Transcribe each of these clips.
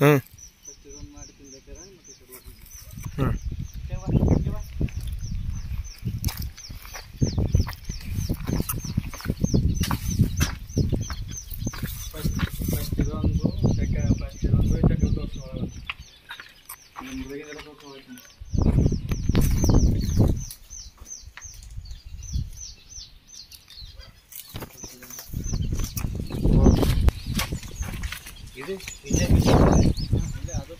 ಹ್ಞೂ ഇത് പിന്നെ അത്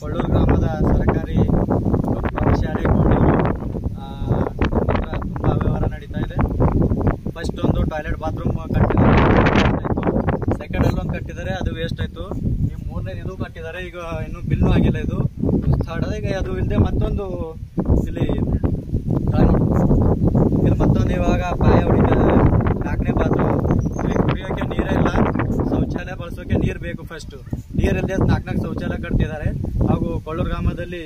ಕೊಳ್ಳೂರು ಗ್ರಾಮದ ಸರ್ಕಾರಿ ಶಾಲೆ ಹತ್ರ ತುಂಬ ವ್ಯವಹಾರ ನಡೀತಾ ಇದೆ. ಫಸ್ಟ್ ಒಂದು ಟಾಯ್ಲೆಟ್ ಬಾತ್ರೂಮ್ ಕಟ್ಟಿದ್ದಾರೆ. ಸೆಕೆಂಡ್ ಅಲ್ಲಿ ಒಂದು ಕಟ್ಟಿದ್ದಾರೆ, ಅದು ವೇಸ್ಟ್ ಆಯಿತು. ಈ ಮೂರನೇ ಇದು ಕಟ್ಟಿದ್ದಾರೆ, ಈಗ ಇನ್ನೂ ಬಿಲ್ಲು ಆಗಿಲ್ಲ ಇದು. ಥರ್ಡ್ ಈಗ ಅದು ಇಲ್ಲದೆ ಮತ್ತೊಂದು ಇಲ್ಲಿ ಟಾಯ್ಲೆಟ್ ಇಲ್ಲಿ ಮತ್ತೊಂದು ಇವಾಗ ಪಾಯ ಹೊಡಿತಾ ಇದ್ದಾರೆ ನಾಲ್ಕನೇ ಬಾತ್ರೂಮ್ ಇಲ್ಲಿ ಕುಡಿಯೋಕೆ ನೀರೇ ಇಲ್ಲ ಶೌಚಾಲಯ ಬಳಸೋಕೆ ನೀರು ಬೇಕು ಫಸ್ಟ್ ನೀರಿಲ್ಲದೆ ನಾಲ್ಕು ನಾಲ್ಕು ಶೌಚಾಲಯ ಕಟ್ತಿದ್ದಾರೆ. ಹಾಗೂ ಕೊಳ್ಳೂರು ಗ್ರಾಮದಲ್ಲಿ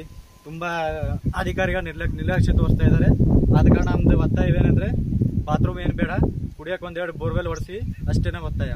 ತುಂಬಾ ಅಧಿಕಾರಿಗಳು ನಿರ್ಲಕ್ಷ್ಯ ನಿರ್ಲಕ್ಷ್ಯ ತೋರಿಸ್ತಾ ಇದ್ದಾರೆ. ಆದ ಕಾರಣ ನಮ್ದು ಒತ್ತಾಯ ಏನಂದ್ರೆ ಬಾತ್ರೂಮ್ ಏನು ಬೇಡ, ಕುಡಿಯೋಕೆ ಒಂದೆರಡು ಬೋರ್ವೆಲ್ ಹೊಡೆಸಿ ಅಷ್ಟೇನೇ ಒತ್ತಾಯ.